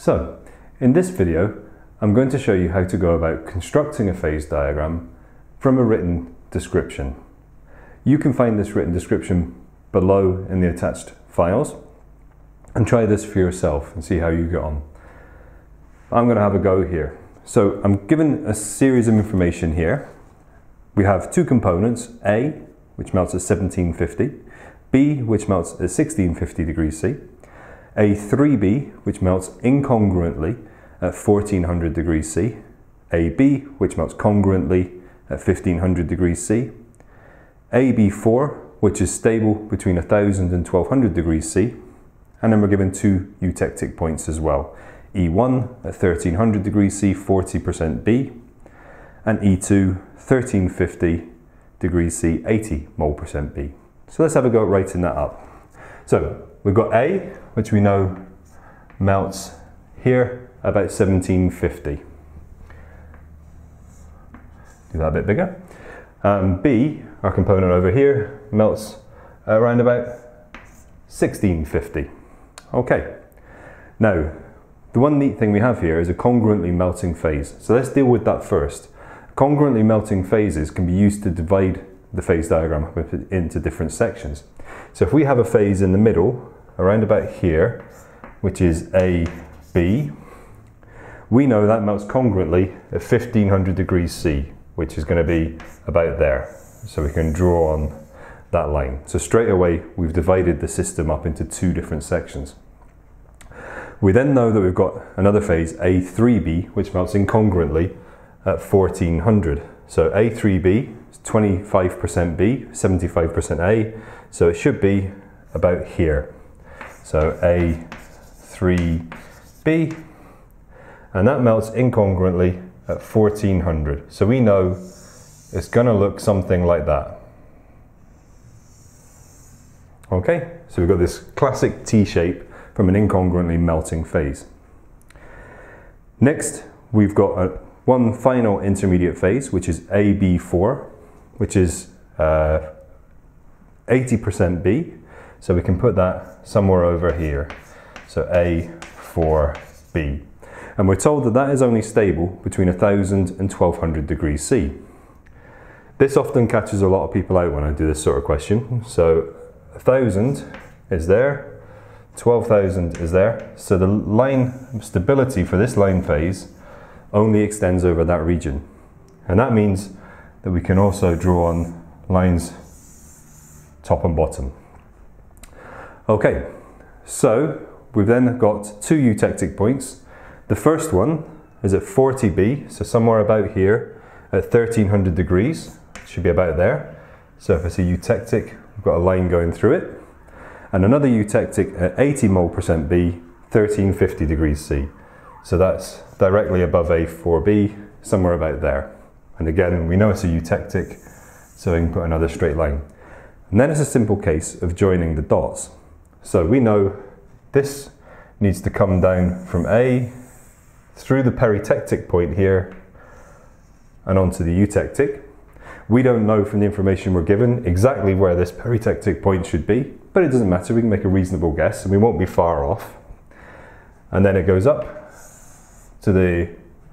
So, in this video, I'm going to show you how to go about constructing a phase diagram from a written description. You can find this written description below in the attached files and try this for yourself and see how you get on. I'm going to have a go here. So I'm given a series of information here. We have two components, A, which melts at 1750, B, which melts at 1650 degrees C, A3B, which melts incongruently at 1400 degrees C, AB, which melts congruently at 1500 degrees C, AB4, which is stable between 1000 and 1200 degrees C, and then we're given two eutectic points as well. E1 at 1300 degrees C, 40% B, and E2, 1350 degrees C, 80 mole percent B. So let's have a go at writing that up. So we've got A, which we know melts here about 1750. Do that a bit bigger. Um, B, our component over here, melts around about 1650. Okay, now the one neat thing we have here is a congruently melting phase. So let's deal with that first. Congruently melting phases can be used to divide the phase diagram into different sections. So if we have a phase in the middle, around about here, which is AB, we know that melts congruently at 1500 degrees C, which is going to be about there. So we can draw on that line. So straight away, we've divided the system up into two different sections. We then know that we've got another phase, A3B, which melts incongruently at 1400. So A3B is 25% B, 75% A, so it should be about here. So A3B, and that melts incongruently at 1400. So we know it's going to look something like that. Okay, so we've got this classic T shape from an incongruently melting phase. Next, we've got a, one final intermediate phase, which is AB4, which is uh, 80% B. So we can put that somewhere over here. So A4B. And we're told that that is only stable between 1000 and 1200 degrees C. This often catches a lot of people out when I do this sort of question. So 1000 is there, 12,000 is there. So the line stability for this line phase only extends over that region. And that means that we can also draw on lines top and bottom. Okay, so we've then got two eutectic points. The first one is at 40b, so somewhere about here at 1300 degrees, should be about there. So if it's a eutectic, we've got a line going through it. And another eutectic at 80 mole percent B, 1350 degrees C. So that's directly above A4B, somewhere about there. And again, we know it's a eutectic, so we can put another straight line. And then it's a simple case of joining the dots. So we know this needs to come down from A through the peritectic point here and onto the eutectic. We don't know from the information we're given exactly where this peritectic point should be, but it doesn't matter, we can make a reasonable guess and we won't be far off. And then it goes up to the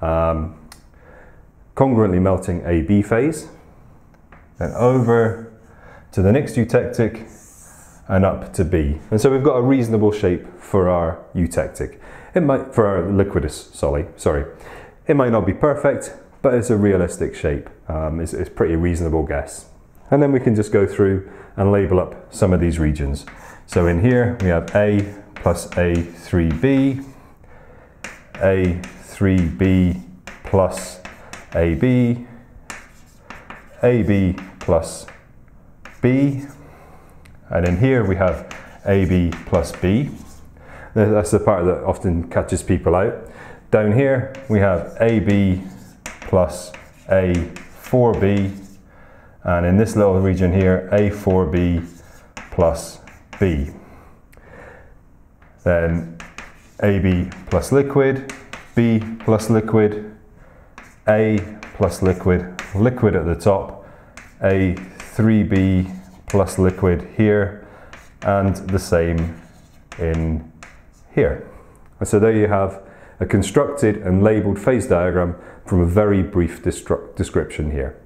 um, congruently melting AB phase, then over to the next eutectic and up to B. And so we've got a reasonable shape for our eutectic. It might, for our liquidus, sorry, sorry. It might not be perfect, but it's a realistic shape. Um, it's, it's pretty reasonable guess. And then we can just go through and label up some of these regions. So in here we have A plus A3B, A3B plus AB, AB plus B, and in here we have AB plus B. That's the part that often catches people out. Down here we have AB plus A4B, and in this little region here, A4B plus B. Then AB plus liquid, B plus liquid, A plus liquid, liquid at the top, A3B plus liquid here, and the same in here. And so there you have a constructed and labelled phase diagram from a very brief description here.